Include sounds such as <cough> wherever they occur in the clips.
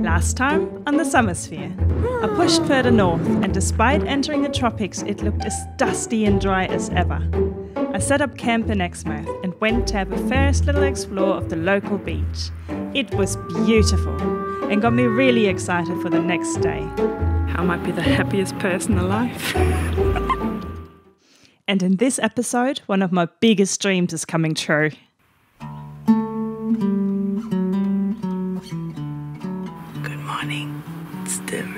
Last time on the Summersphere. I pushed further north, and despite entering the tropics, it looked as dusty and dry as ever. I set up camp in Exmouth and went to have a first little explore of the local beach. It was beautiful and got me really excited for the next day. How might be the happiest person alive? <laughs> And in this episode, one of my biggest dreams is coming true.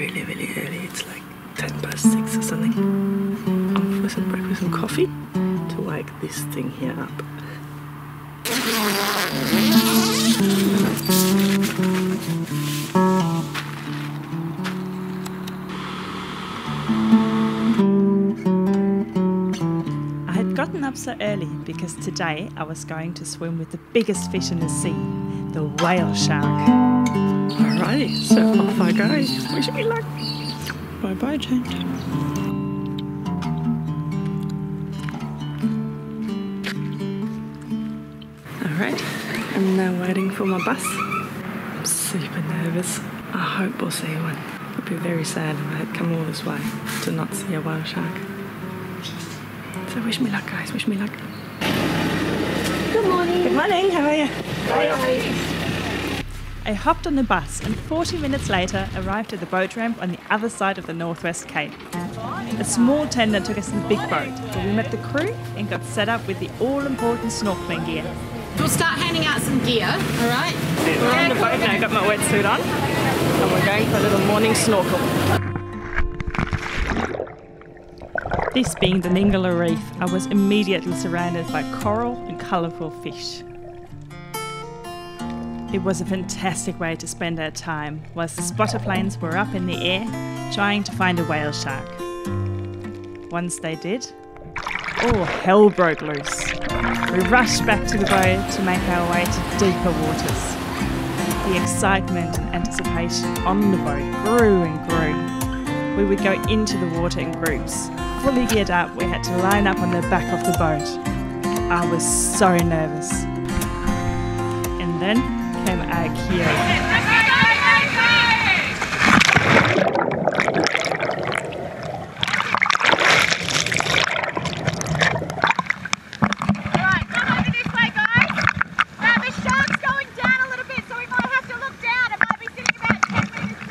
Really, really early. It's like 10 past 6 or something. Off for some breakfast and coffee to wake this thing here up. I had gotten up so early because today I was going to swim with the biggest fish in the sea, the whale shark. Alrighty, so off Go. Wish me luck. Bye bye, Jane. Alright, I'm now waiting for my bus. I'm super nervous. I hope we'll see one. I'd be very sad if I had come all this way to not see a whale shark. So wish me luck, guys. Wish me luck. Good morning, Good morning. how are you? I hopped on the bus and 40 minutes later arrived at the boat ramp on the other side of the Northwest Cape. A small tender took us to the big boat, where we met the crew and got set up with the all important snorkeling gear. We'll start handing out some gear, all right? We're on the boat now, got my wetsuit on, and we're going for a little morning snorkel. This being the Ningaloo Reef, I was immediately surrounded by coral and colourful fish. It was a fantastic way to spend our time whilst the spotter planes were up in the air trying to find a whale shark. Once they did, all hell broke loose. We rushed back to the boat to make our way to deeper waters. The excitement and anticipation on the boat grew and grew. We would go into the water in groups. Fully geared up, we had to line up on the back of the boat. I was so nervous. And then came our cue. Alright, come over this way, guys. Now, the shark's going down a little bit, so we might have to look down. It might be sitting about 10 metres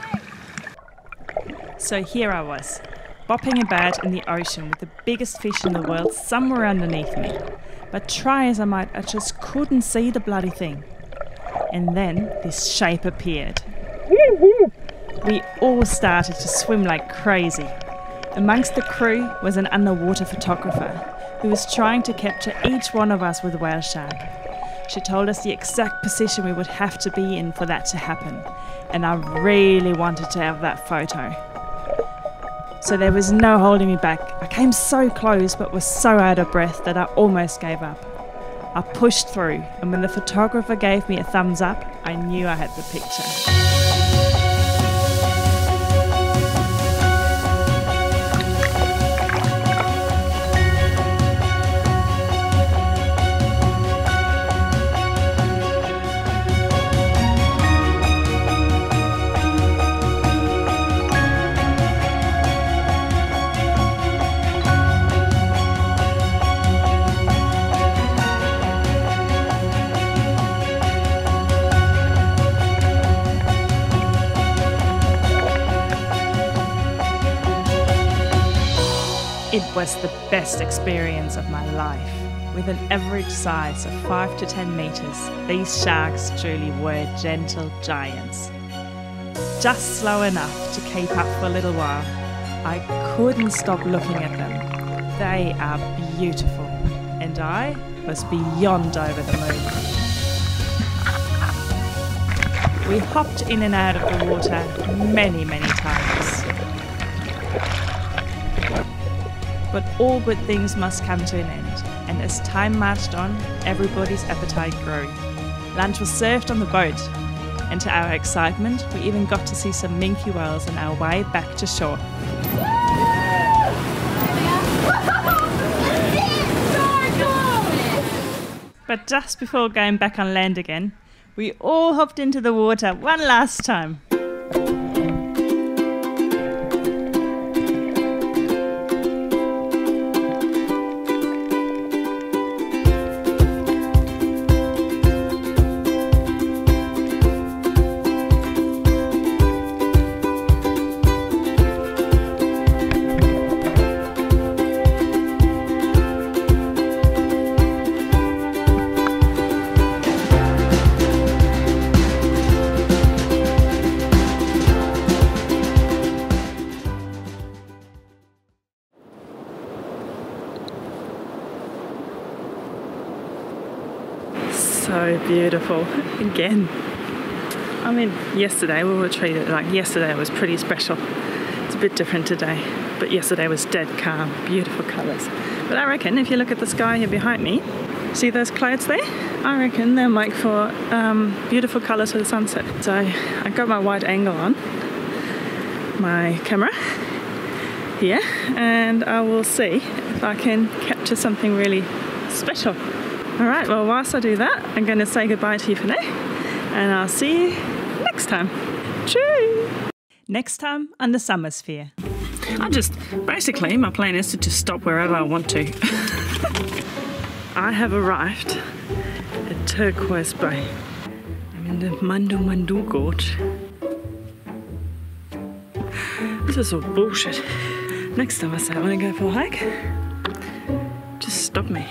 deep. So here I was, bopping about in the ocean with the biggest fish in the world somewhere underneath me. But try as I might, I just couldn't see the bloody thing. And then this shape appeared. We all started to swim like crazy. Amongst the crew was an underwater photographer who was trying to capture each one of us with a whale shark. She told us the exact position we would have to be in for that to happen, and I really wanted to have that photo. So there was no holding me back. I came so close but was so out of breath that I almost gave up. I pushed through, and when the photographer gave me a thumbs up, I knew I had the picture. It was the best experience of my life. With an average size of 5 to 10 meters, these sharks truly were gentle giants. Just slow enough to keep up for a little while, I couldn't stop looking at them. They are beautiful, and I was beyond over the moon. We hopped in and out of the water many, many times. But all good things must come to an end, and as time marched on, everybody's appetite grew. Lunch was served on the boat, and to our excitement, we even got to see some minke whales on our way back to shore. But just before going back on land again, we all hopped into the water one last time. So beautiful. <laughs> Again. I mean, yesterday we were treated like yesterday was pretty special. It's a bit different today, but yesterday was dead calm, beautiful colours. But I reckon if you look at the sky here behind me, see those clouds there? I reckon they'll make for um, beautiful colours for the sunset. So I got my wide angle on my camera here, and I will see if I can capture something really special. All right, well, whilst I do that, I'm going to say goodbye to you for now, and I'll see you next time. Cheers! Next time on the Summersphere. I just basically my plan is to just stop wherever I want to. <laughs> I have arrived at Turquoise Bay. I'm in the Mandu Mandu Gorge. This is all bullshit. Next time I say I want to go for a hike, just stop me.